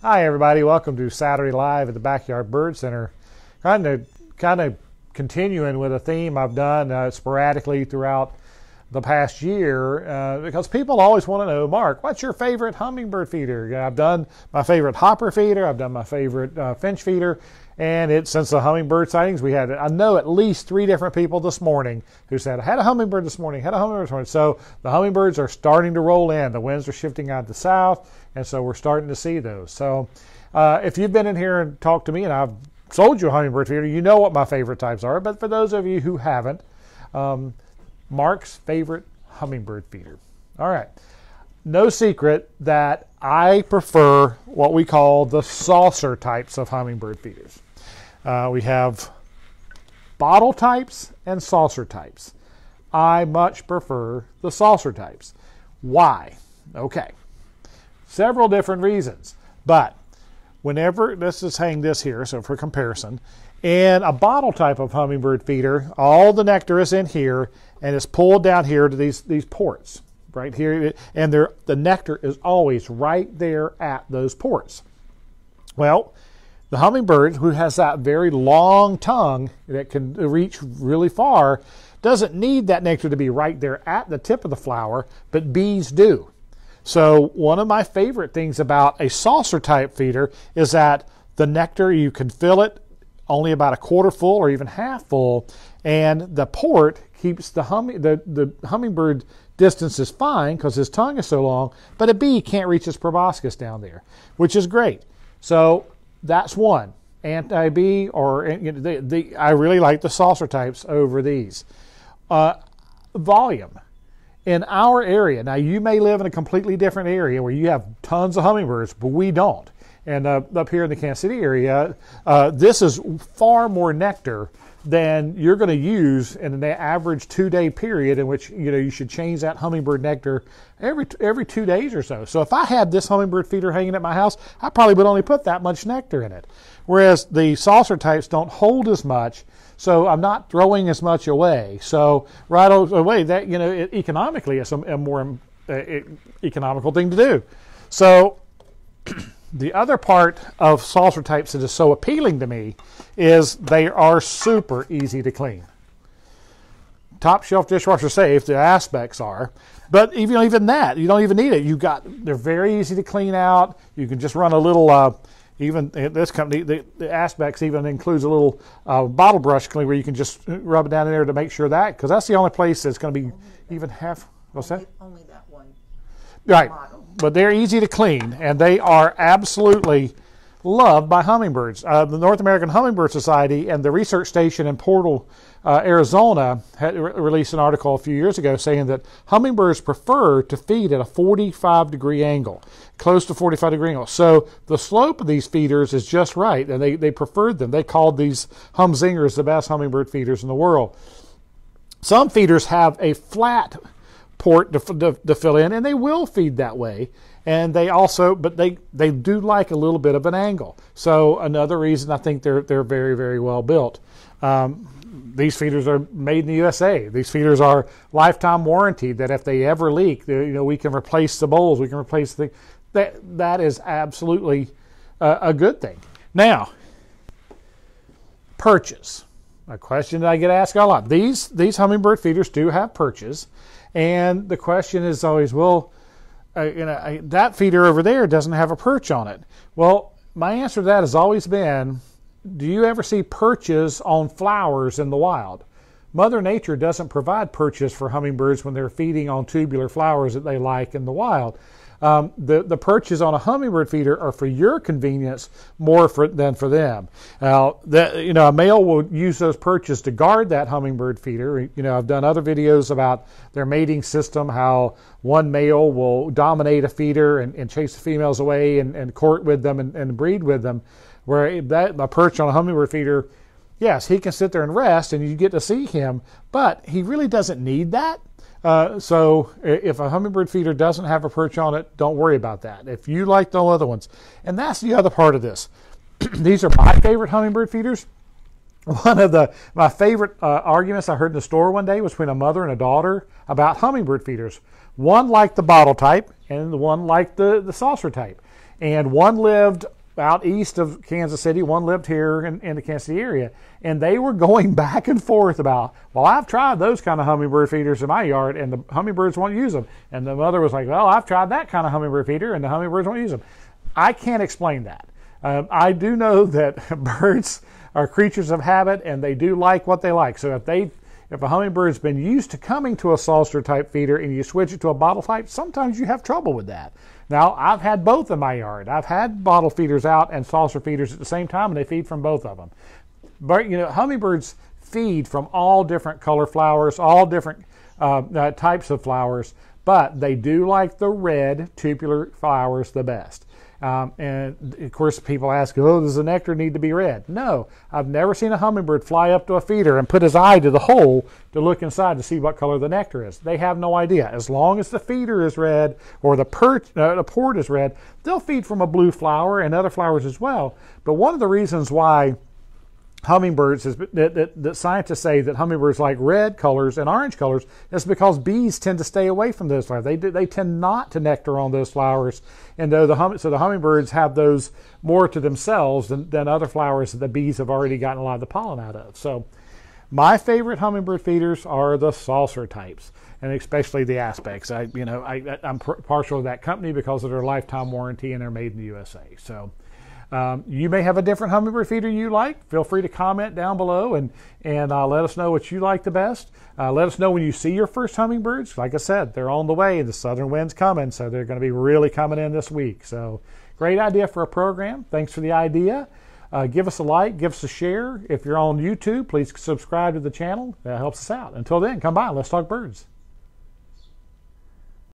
Hi, everybody. Welcome to Saturday Live at the Backyard Bird Center. Kind of, kind of continuing with a theme I've done uh, sporadically throughout the past year uh, because people always want to know, Mark, what's your favorite hummingbird feeder? I've done my favorite hopper feeder, I've done my favorite uh, finch feeder, and it since the hummingbird sightings, we had I know at least three different people this morning who said I had a hummingbird this morning, had a hummingbird this morning. So the hummingbirds are starting to roll in. The winds are shifting out to south, and so we're starting to see those. So uh, if you've been in here and talked to me, and I've sold you a hummingbird feeder, you know what my favorite types are. But for those of you who haven't, um, Mark's favorite hummingbird feeder. All right. No secret that I prefer what we call the saucer types of hummingbird feeders. Uh, we have bottle types and saucer types. I much prefer the saucer types. Why? Okay. Several different reasons. But whenever, let's just hang this here, so for comparison, in a bottle type of hummingbird feeder, all the nectar is in here and it's pulled down here to these, these ports right here. And the nectar is always right there at those ports. Well, the hummingbird, who has that very long tongue that can reach really far, doesn't need that nectar to be right there at the tip of the flower, but bees do. So, one of my favorite things about a saucer type feeder is that the nectar, you can fill it only about a quarter full or even half full, and the port keeps the, hum- the, the hummingbird distance is fine because his tongue is so long, but a bee can't reach his proboscis down there, which is great. So that's one anti bee or you know, the, the, I really like the saucer types over these. Uh, volume in our area. Now you may live in a completely different area where you have tons of hummingbirds, but we don't. And uh, up here in the Kansas City area, uh, this is far more nectar than you're going to use in an average two-day period in which you know you should change that hummingbird nectar every every two days or so. So if I had this hummingbird feeder hanging at my house, I probably would only put that much nectar in it. Whereas the saucer types don't hold as much, so I'm not throwing as much away. So right away, that you know, it, economically, it's a, a more uh, economical thing to do. So. The other part of saucer types that is so appealing to me is they are super easy to clean. Top shelf dishwasher safe, the aspects are, but even even that, you don't even need it. You got they're very easy to clean out. You can just run a little. Uh, even this company, the, the, aspects even includes a little uh, bottle brush clean where you can just rub it down in there to make sure that because that's the only place that's going to be even half. What's that? Only. Right. But they're easy to clean and they are absolutely loved by hummingbirds. Uh, the North American Hummingbird Society and the research station in Portal, uh, Arizona, had re- released an article a few years ago saying that hummingbirds prefer to feed at a 45 degree angle, close to 45 degree angle. So the slope of these feeders is just right, and they, they preferred them. They called these HummZingers the best hummingbird feeders in the world. Some feeders have a flat port to, to, to, fill in, and they will feed that way. And they also, but they they do like a little bit of an angle. So another reason I think they're they're very very well built. Um, these feeders are made in the USA. These feeders are lifetime warranted. That if they ever leak, you know we can replace the bowls. We can replace the that that is absolutely a, a good thing. Now, perches. A question that I get asked a lot. These these hummingbird feeders do have perches. And the question is always, well, uh, you know, I, that feeder over there doesn't have a perch on it. Well, my answer to that has always been, do you ever see perches on flowers in the wild? Mother Nature doesn't provide perches for hummingbirds when they're feeding on tubular flowers that they like in the wild. Um, the, the perches on a hummingbird feeder are for your convenience more for, than for them. Now, that, you know, a male will use those perches to guard that hummingbird feeder. You know, I've done other videos about their mating system, how one male will dominate a feeder and, and chase the females away and, and court with them and, and breed with them. Where that a perch on a hummingbird feeder, yes, he can sit there and rest and you get to see him, but he really doesn't need that. Uh, so if a hummingbird feeder doesn't have a perch on it, don't worry about that. If you like the other ones, and that's the other part of this. These are my favorite hummingbird feeders. One of the my favorite uh, arguments I heard in the store one day was between a mother and a daughter about hummingbird feeders. One liked the bottle type, and the one liked the, the saucer type. and one lived out east of Kansas City, one lived here in, in the Kansas City area, and they were going back and forth about, well, I've tried those kind of hummingbird feeders in my yard, and the hummingbirds won't use them. And the mother was like, well, I've tried that kind of hummingbird feeder, and the hummingbirds won't use them. I can't explain that. Um, I do know that birds are creatures of habit, and they do like what they like. So if they if a hummingbird's been used to coming to a saucer type feeder and you switch it to a bottle type, sometimes you have trouble with that. Now, I've had both in my yard. I've had bottle feeders out and saucer feeders at the same time, and they feed from both of them. But, you know, hummingbirds feed from all different color flowers, all different uh, uh, types of flowers, but they do like the red tubular flowers the best. Um, and of course, people ask, oh, does the nectar need to be red? No, I've never seen a hummingbird fly up to a feeder and put his eye to the hole to look inside to see what color the nectar is. They have no idea. As long as the feeder is red or the, per- uh, the port is red, they'll feed from a blue flower and other flowers as well. But one of the reasons why hummingbirds is that, that, that, scientists say that hummingbirds like red colors and orange colors is because bees tend to stay away from those flowers. They they tend not to nectar on those flowers, and though the hum, so the hummingbirds have those more to themselves than, than other flowers that the bees have already gotten a lot of the pollen out of. So, my favorite hummingbird feeders are the saucer types. And especially the aspects. I, you know, I, I'm partial to that company because of their lifetime warranty and they're made in the USA. So, um, you may have a different hummingbird feeder you like. Feel free to comment down below and, and uh, let us know what you like the best. Uh, let us know when you see your first hummingbirds. Like I said, they're on the way. The southern wind's coming, so they're going to be really coming in this week. So, great idea for a program. Thanks for the idea. Uh, give us a like, give us a share. If you're on YouTube, please subscribe to the channel. That helps us out. Until then, come by. Let's talk birds.